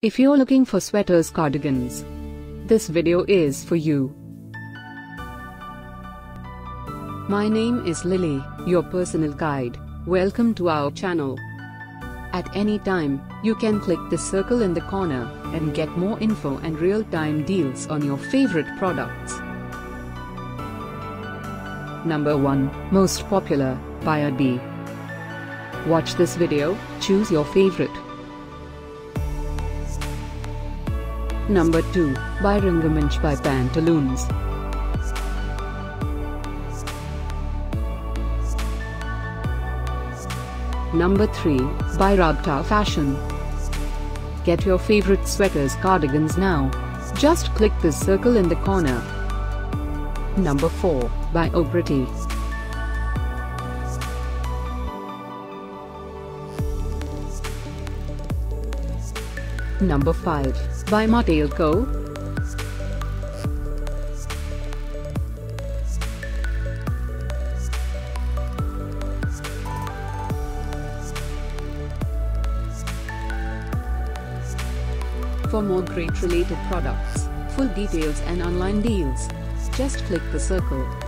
If you're looking for sweaters cardigans, this video is for you. My name is Lily, your personal guide. Welcome to our channel. At any time, you can click the circle in the corner and get more info and real-time deals on your favorite products. Number 1, Most Popular, by Adi. Watch this video, choose your favorite. Number 2, by Rangmanch by Pantaloons. Number 3, by Raabta Fashion. Get your favorite sweaters cardigans now. Just click the circle in the corner. Number 4, by Ogarti. Number 5, by Matelco. For more great related products, full details and online deals, just click the circle.